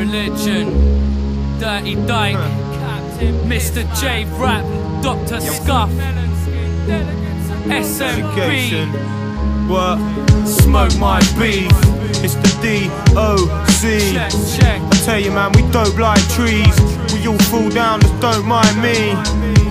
Dirty Dike, Mr. J Rap, Dr. Skuff. SMB. What? Smoke my beef. It's the D-O-C. I tell you, man, we dope like trees. We all fall down, just don't mind me.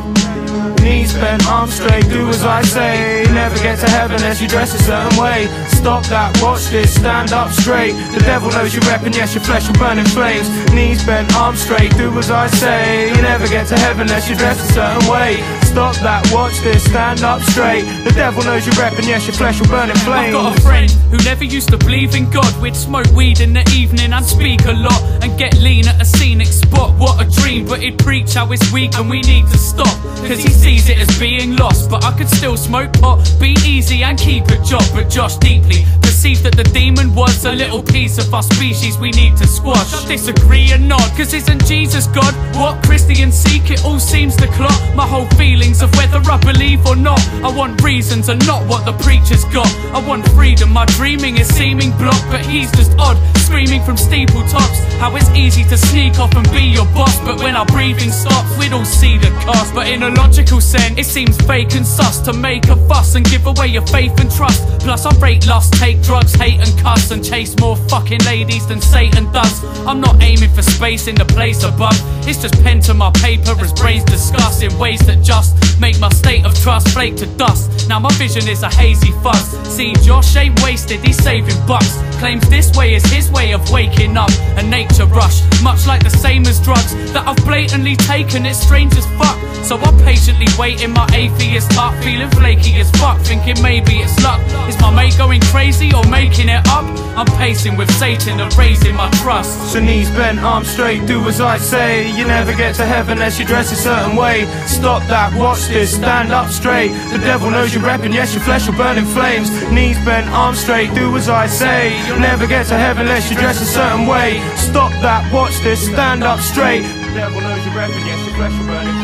Knees bent, arms straight, do as I say. Never get to heaven unless you dress a certain way. Stop that, watch this, stand up straight. The devil knows you reppin', yes, your flesh will burn in flames. Knees bent, arms straight, do as I say. You never get to heaven unless you dress a certain way. Stop that, watch this, stand up straight. The devil knows you reppin', yes, your flesh will burn in flames I've got a friend who never used to believe in God. We'd smoke weed in the evening and speak a lot and get lean at a scenic spot. What a dream, but he'd preach how it's weak and we need to stop. Cause he sees it as being lost. But I could still smoke pot, be easy and keep a job. But Josh deeply perceived that the demon was a little piece of our species we need to squash. Disagree and nod, cause isn't Jesus God? What Christians seek, it all seems to clot my whole feelings of whether I believe or not. I want reasons and not what the preacher's got. I want freedom, my dreaming is seeming blocked, but he's just odd, screaming from steeple tops. How it's easy to sneak off and be your boss, but when our breathing stops, we'd all see the cost. But in a logical sense, it seems fake and sus to make a fuss and give away your faith and trust. Plus, I rate lust, take drugs, hate and cuss, and chase more fucking ladies than Satan does. I'm not aiming for space in the place above. It's just pen to my paper as brains discuss in ways that just make my state of trust flake to dust. Now my vision is a hazy fuzz. See, Josh ain't wasted, he's saving bucks. Claims this way is his way of waking up. A nature rush, much like the same as drugs that I've blatantly taken. It's strange as fuck. So I'm patiently wait in my atheist heart, feeling flaky as fuck, thinking maybe it's luck. Is my mate going crazy or making it up? I'm pacing with Satan and raising my trust. Knees bent, arms straight, do as I say. You never get to heaven unless you dress a certain way. Stop that, watch this, stand up straight. The devil knows you're repping, yes, your flesh will burn in flames. Knees bent, arms straight, do as I say. You'll never get to heaven unless you dress a certain way. Stop that, watch this, stand up straight.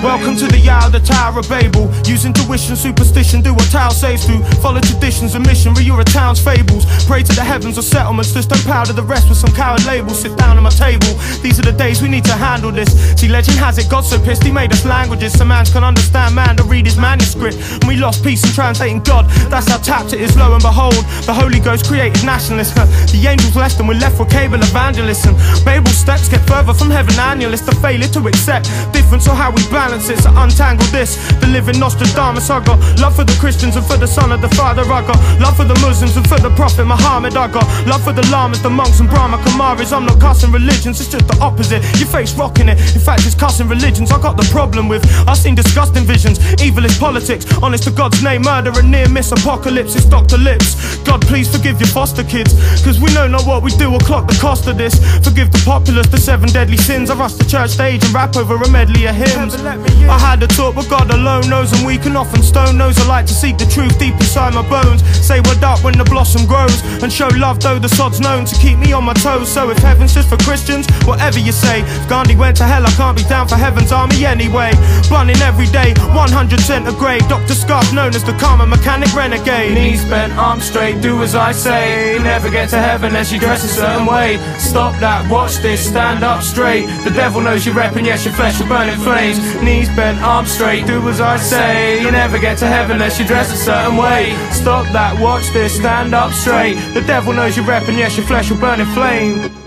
Welcome to the Yao, the Tower of Babel. Using tuition, superstition, do what Tao says to. Follow traditions and mission, you're a town's fables. Pray to the heavens or settlements, just don't powder the rest with some coward labels. Sit down at my table. These are the days we need to handle this. See, legend has it, God's so pissed he made us languages. So man can understand man to read his manuscript. And we lost peace in translating God. That's how tapped it is, lo and behold. The Holy Ghost created nationalists. The angels left and we're left with cable evangelism. Babel's steps get further from heaven annual. It's the failure to accept difference or how we balance it. So untangle this. The living Nostradamus. I got love for the Christians and for the son of the father. I got love for the Muslims and for the Prophet Muhammad. I got love for the lamas, the monks and Brahma Kumaris. I'm not cussing religions, it's just the opposite. Your face rocking it. In fact, it's cussing religions. I got the problem with. I've seen disgusting visions. Evil is politics. Honest to God's name, murder and near miss apocalypse. It's Dr. Lips. God, please forgive your foster kids. Cause we know not what we do or clock the cost of this. Forgive the populace, the seven deadly sins. I rush the church stage and rap over a medley of hymns. I had a talk, with God alone knows I'm weak and often stone knows I like to seek the truth deep inside my bones. Say what up when the blossom grows and show love though the sod's known to keep me on my toes. So if heaven's just for Christians, whatever you say. If Gandhi went to hell, I can't be down for heaven's army anyway. Bunning every day, 100 centigrade. Dr. Skuff known as the karma mechanic renegade. Knees bent, arms straight, do as I say. Never get to heaven unless you dress a certain way. Stop that, watch this, stand up straight. The devil knows you're repping, yes, your flesh will burn in flames. Knees bent, arms straight, do as I say. You never get to heaven unless you dress a certain way. Stop that, watch this, stand up straight. The devil knows you're repping, yes, your flesh will burn in flame.